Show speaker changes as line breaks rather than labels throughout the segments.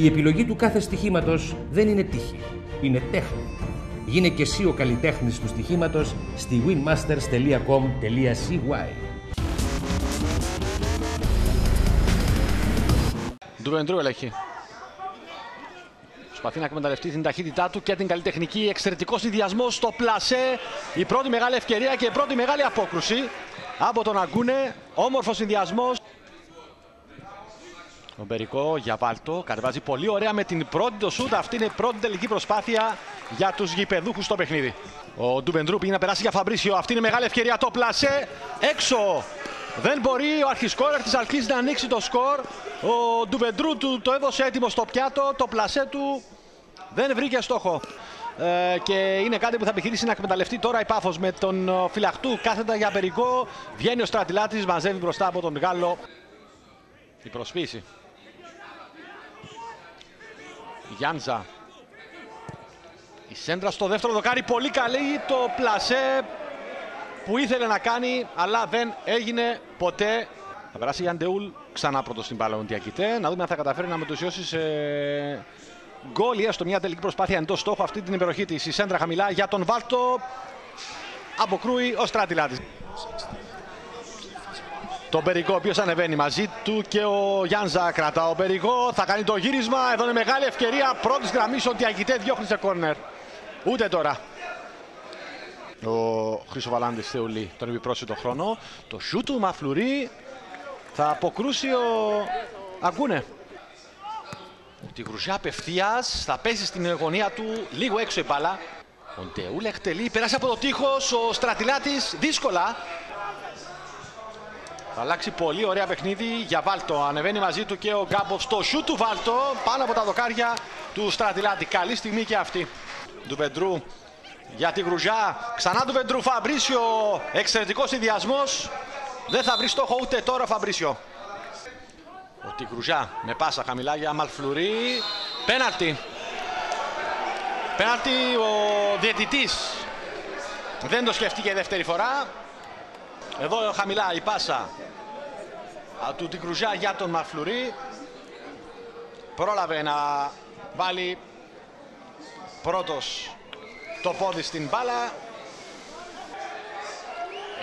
Η επιλογή του κάθε στοιχήματος δεν είναι τύχη, είναι τέχνη. Γίνε και εσύ ο καλλιτέχνης του στοιχήματος στη winmasters.com.cy
Ντουβεντρού ελέγχει. Προσπαθεί να εκμεταλλευτεί την ταχύτητά του και την καλλιτεχνική. Εξαιρετικός συνδυασμός στο πλασέ. Η πρώτη μεγάλη ευκαιρία και η πρώτη μεγάλη απόκρουση από τον Αγκούνε. Όμορφος συνδυασμός. Ο Μπερικό για Βάλτο. Κατεβάζει πολύ ωραία με την πρώτη το σούτ. Αυτή είναι η πρώτη τελική προσπάθεια για τους γηπεδούχους στο παιχνίδι. Ο Ντουμπεντρού πήγε να περάσει για Φαμπρίσιο. Αυτή είναι μεγάλη ευκαιρία. Το πλασέ έξω. Δεν μπορεί ο αρχισκόρερ της Αλκής να ανοίξει το σκορ. Ο Ντουβεντρού του το έδωσε έτοιμο στο πιάτο. Το πλασέ του δεν βρήκε στόχο. Ε, και είναι κάτι που θα επιχειρήσει να εκμεταλλευτεί τώρα η Πάφος με τον ε, φυλαχτού κάθετα για περικό. Βγαίνει ο Στρατιλάτης, μαζεύει μπροστά από τον Γάλλο. Η προσποίηση. Γιάνζα. Η σέντρα στο δεύτερο δοκάρι, πολύ καλή. Το πλασέ που ήθελε να κάνει, αλλά δεν έγινε ποτέ. Θα περάσει Γιάνν Ντεούλ ξανά πρώτο στην μπάλα ο Ντιακητέ. Να δούμε αν θα καταφέρει να μετουσιώσει σε γκολ ή έστω μια τελική προσπάθεια εντός στόχου αυτή την υπεροχή της. Η σέντρα χαμηλά για τον Βάλτο. Αποκρούει ο Στράτιλάτη. Τον Περικό, ο οποίος ανεβαίνει μαζί του και ο Γιάνζα κρατά. Ο Περικό θα κάνει το γύρισμα. Εδώ είναι μεγάλη ευκαιρία. Πρώτης γραμμής ο Ντιακητέ διώχνει σε κόρνερ. Ούτε τώρα. Ο Χρήσο Βαλάντης Θεουλή τον επιπρόσθετο χρόνο. Το σου του Μαφλουρί θα αποκρούσει ο Αγκούνε. Τη γρουσιά απευθείας θα πέσει στην γωνία του λίγο έξω η μπάλα. Ο Ντεούλ εκτελεί, περάσει από το τείχος, ο Στρατιλάτης δύσκολα. Θα αλλάξει πολύ ωραία παιχνίδι για Βάλτο. Ανεβαίνει μαζί του και ο Γκάμποφ στο σου του Βάλτο πάνω από τα δοκάρια του Στρατιλάτη. Καλή στιγμή και αυτή του Πεντρού για τη Γρουζιά. Ξανά του Βεντρού Φαμπρίσιο. Εξαιρετικός συνδυασμός. Δεν θα βρει στόχο ούτε τώρα ο Φαμπρίσιο. Ο Τιγρουζιά με πάσα χαμηλά για Μαλφλουρί. Πέναλτι. Πέναλτι ο διαιτητής. Δεν το σκεφτήκε δεύτερη φορά. Εδώ χαμηλά η πάσα του Τιγρουζιά για τον Μαλφλουρί. Πρόλαβε να βάλει πρώτος το πόδι στην μπάλα.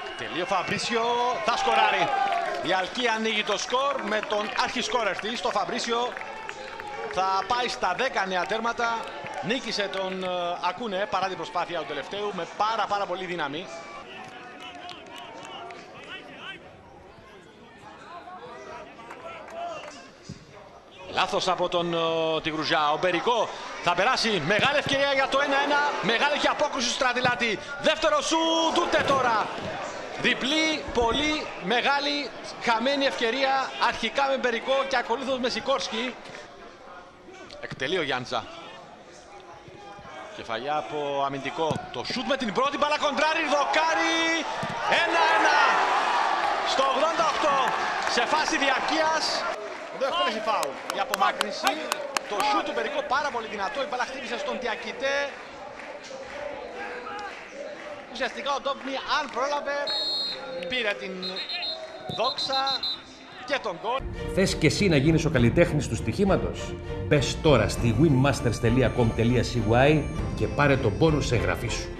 Εκτελεί ο Φαμπρίσιο, θα σκοράρει. Η Αλκή ανοίγει το σκορ με τον αρχισκόρερ της, το Φαμπρίσιο. Θα πάει στα 10 νέα τέρματα. Νίκησε τον ε, Ακούνε παρά την προσπάθεια του τελευταίου με πάρα πάρα πολύ δύναμη. Λάθος από τον uh, Τιγρουζιά. Ο Μπερικό θα περάσει. Μεγάλη ευκαιρία για το 1-1. Μεγάλη και απόκρουση του Στρατιλάτη. Δεύτερο σου τούτε τώρα. Διπλή, πολύ μεγάλη, χαμένη ευκαιρία. Αρχικά με Μπερικό και ακολούθως με Σικόρσκι. Εκτελεί ο Γιάντζα. Κεφαλιά από αμυντικό. Το σούτ με την πρώτη μπαλά κοντράρι. Δοκάρι. 1-1. Στο 88. Σε φάση διαρκείας. Εδώ εκτέλεση φάουλ. Η απομάκρυνση. Το σούτ του Περικό πάρα πολύ δυνατό. Η μπαλά χτύπησε στον Τιακητέ. Ουσιαστικά ο Ντόμπνι αν πρόλαβε πήρε την δόξα και τον γκολ.
Θες και εσύ να γίνεις ο καλλιτέχνης του στοιχήματος; Μπες τώρα στη winmasters.com.cy και πάρε τον πόνους εγγραφή σου.